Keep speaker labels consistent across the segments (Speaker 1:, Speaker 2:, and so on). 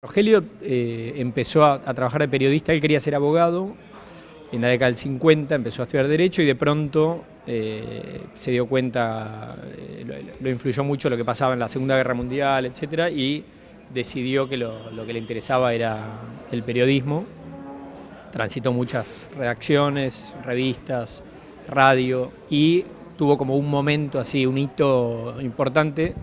Speaker 1: Rogelio eh, empezó a, trabajar de periodista, él quería ser abogado, en la década del 50 empezó a estudiar Derecho y de pronto eh, se dio cuenta, eh, lo, influyó mucho lo que pasaba en la Segunda Guerra Mundial, etc. y decidió que lo, lo, que le interesaba era el periodismo. Transitó muchas redacciones, revistas, radio y tuvo como un momento así, un hito importante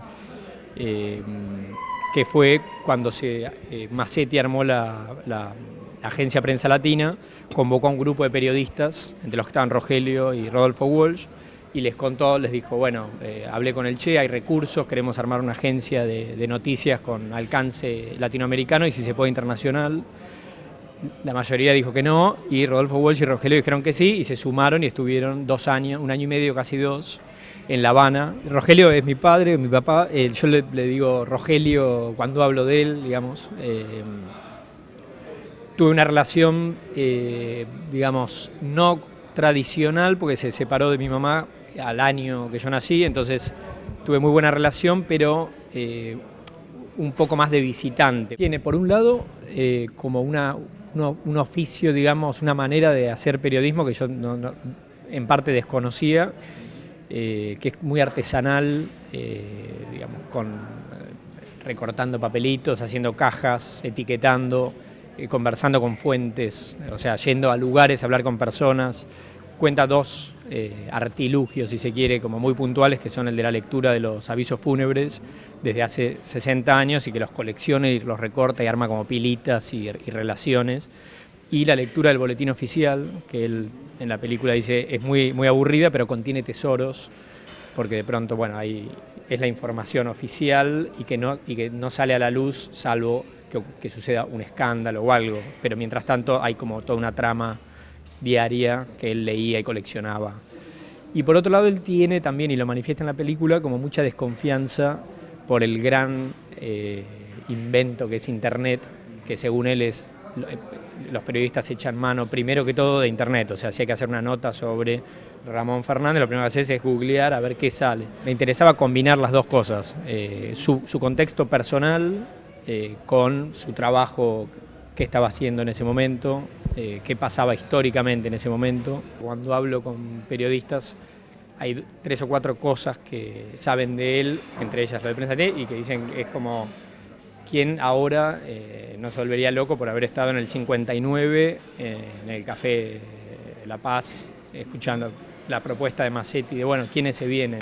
Speaker 1: que fue cuando se, eh, Massetti armó la, agencia Prensa Latina, convocó a un grupo de periodistas, entre los que estaban Rogelio y Rodolfo Walsh, y les contó, les dijo, bueno, eh, hablé con el Che, hay recursos, queremos armar una agencia de, noticias con alcance latinoamericano y si se puede internacional. La mayoría dijo que no, y Rodolfo Walsh y Rogelio dijeron que sí, y se sumaron y estuvieron dos años, un año y medio, casi dos, en La Habana. Rogelio es mi padre, mi papá, eh, yo le, digo Rogelio cuando hablo de él, digamos. Eh, tuve una relación, eh, digamos, no tradicional, porque se separó de mi mamá al año que yo nací, entonces tuve muy buena relación, pero un poco más de visitante. Tiene, por un lado, como una, un oficio, digamos, una manera de hacer periodismo que yo no, en parte desconocía, eh, que es muy artesanal, eh, digamos, con, recortando papelitos, haciendo cajas, etiquetando, eh, conversando con fuentes, o sea, yendo a lugares a hablar con personas. Cuenta dos eh, artilugios, si se quiere, como muy puntuales, que son el de la lectura de los avisos fúnebres desde hace 60 años y que los colecciona y los recorta y arma como pilitas y relaciones. Y la lectura del boletín oficial, que él en la película dice es muy, muy aburrida, pero contiene tesoros, porque de pronto, bueno, ahí es la información oficial y que no, y que no sale a la luz salvo que, que, suceda un escándalo o algo, pero mientras tanto hay como toda una trama diaria que él leía y coleccionaba. Y por otro lado él tiene también, y lo manifiesta en la película, como mucha desconfianza por el gran eh, invento que es Internet, que según él es los periodistas echan mano primero que todo de internet, o sea, si hay que hacer una nota sobre Ramón Fernández, lo primero que haces es googlear a ver qué sale. Me interesaba combinar las dos cosas, eh, su, contexto personal eh, con su trabajo que estaba haciendo en ese momento, eh, qué pasaba históricamente en ese momento. Cuando hablo con periodistas hay tres o cuatro cosas que saben de él, entre ellas lo de prensa T, y que dicen es como quién ahora eh, no se volvería loco por haber estado en el 59 eh, en el Café La Paz, escuchando la propuesta de Massetti de, bueno, quiénes se vienen.